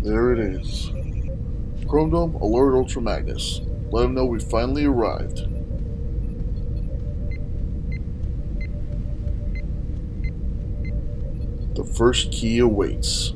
There it is. Chromedome, alert Ultra Magnus. Let him know we finally arrived. The first key awaits.